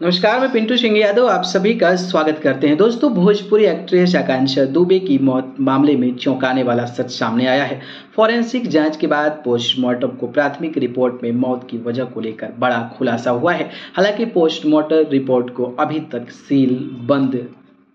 नमस्कार, मैं पिंटू सिंह यादव, आप सभी का स्वागत करते हैं। दोस्तों, भोजपुरी एक्ट्रेस आकांक्षा दुबे की मौत मामले में चौंकाने वाला सच सामने आया है। फॉरेंसिक जाँच के बाद पोस्टमार्टम को प्राथमिक रिपोर्ट में मौत की वजह को लेकर बड़ा खुलासा हुआ है। हालाँकि पोस्टमार्टम रिपोर्ट को अभी तक सील, बंद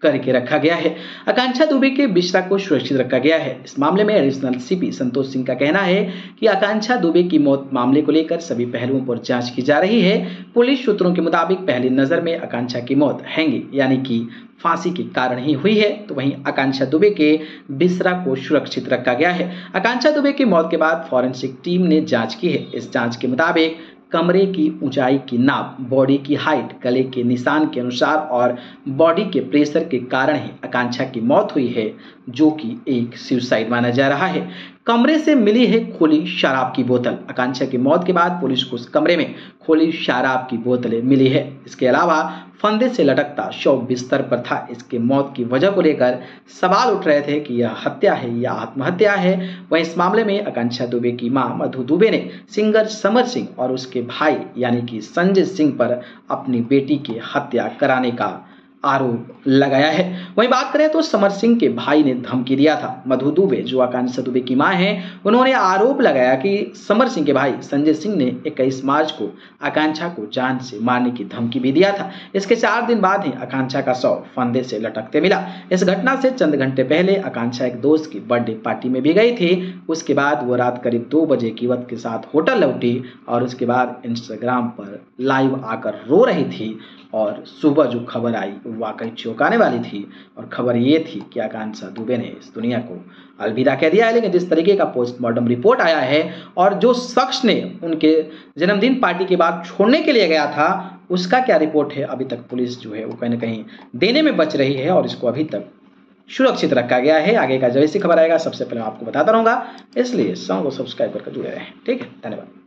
करके रखा गया है। आकांक्षा दुबे के बिस्रा को सुरक्षित रखा गया है। इस मामले में एडिशनल सीपी संतोष सिंह का कहना है कि आकांक्षा दुबे की मौत मामले को लेकर सभी पहलुओं पर जाँच की जा रही है। पुलिस सूत्रों के मुताबिक पहली नज़र में आकांक्षा की मौत हैंगी, यानी कि फांसी के कारण ही हुई है। तो वहीं आकांक्षा दुबे के बिस्रा को सुरक्षित रखा गया है। आकांक्षा दुबे की मौत के बाद फॉरेंसिक टीम ने जाँच की है। इस जाँच के मुताबिक कमरे की ऊंचाई की नाप बॉडी की हाइट गले के निशान के अनुसार और बॉडी के प्रेशर के कारण ही आकांक्षा की मौत हुई है, जो कि एक सुसाइड माना जा रहा है। कमरे से मिली है खोली शराब की बोतल। आकांक्षा की मौत के बाद पुलिस को उस कमरे में खोली शराब की बोतलें मिली है। इसके अलावा फंदे से लटकता शव बिस्तर पर था। इसके मौत की वजह को लेकर सवाल उठ रहे थे कि यह हत्या है या आत्महत्या है। वहीं इस मामले में आकांक्षा दुबे की माँ मधु दुबे ने सिंगर समर सिंह और उसके भाई यानी कि संजय सिंह पर अपनी बेटी की हत्या कराने का आरोप लगाया है। वहीं बात करें तो समर सिंह के भाई ने धमकी दिया था। मधु दुबे जो आकांक्षा दुबे की माँ हैं। उन्होंने आरोप लगाया कि समर सिंह के भाई संजय सिंह ने इक्कीस मार्च को आकांक्षा को जान से मारने की धमकी भी दिया था। इसके चार दिन बाद ही आकांक्षा का शव फंदे से लटकते मिला। इस घटना से चंद घंटे पहले आकांक्षा एक दोस्त की बर्थडे पार्टी में भी गई थी। उसके बाद वो रात करीब दो बजे की वक्त के साथ होटल लौटी और उसके बाद इंस्टाग्राम पर लाइव आकर रो रही थी और सुबह जो खबर आई वाकई चौंकाने वाली थी और खबर ये थी कि आकांक्षा दुबे ने इस दुनिया को अलविदा कह दिया है। लेकिन जिस तरीके का पोस्टमार्टम रिपोर्ट आया है और जो शख्स ने उनके जन्मदिन पार्टी के बाद छोड़ने के लिए गया था, उसका क्या रिपोर्ट है? अभी तक पुलिस जो है वो कहीं ना कहीं देने में बच रही है और इसको अभी तक सुरक्षित रखा गया है। आगे का जैसी खबर आएगा, सबसे पहले मैं आपको बताता रहूँगा। इसलिए सॉन्ग को सब्सक्राइब करके जुड़े रहें। ठीक है, धन्यवाद।